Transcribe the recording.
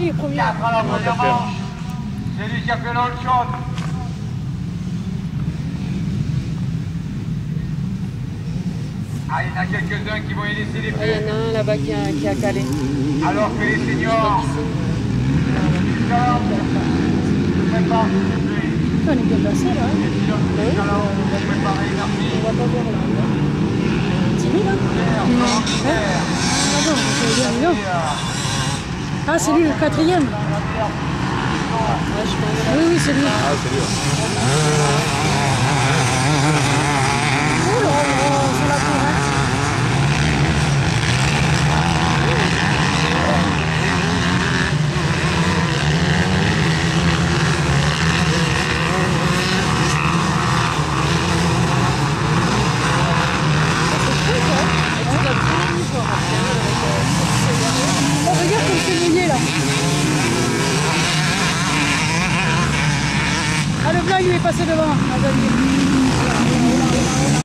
Il est premier. 4 à la première faire. manche. C'est lui qui a fait l'all shot. Ah, il y en a quelques-uns qui vont y laisser des Ah, Il y en a un là-bas qui a, qui a calé. Alors que les seniors. On est bien passé là. hein. Les préparer On va pas voir là. Ah c'est bien. Ah, c'est lui le quatrième. Oui, oui, c'est lui. Ah, c'est lui. Oh là là, sur la tour, hein. Oh, regarde comme c'est mouillé là. Ah, le blanc il est passé devant.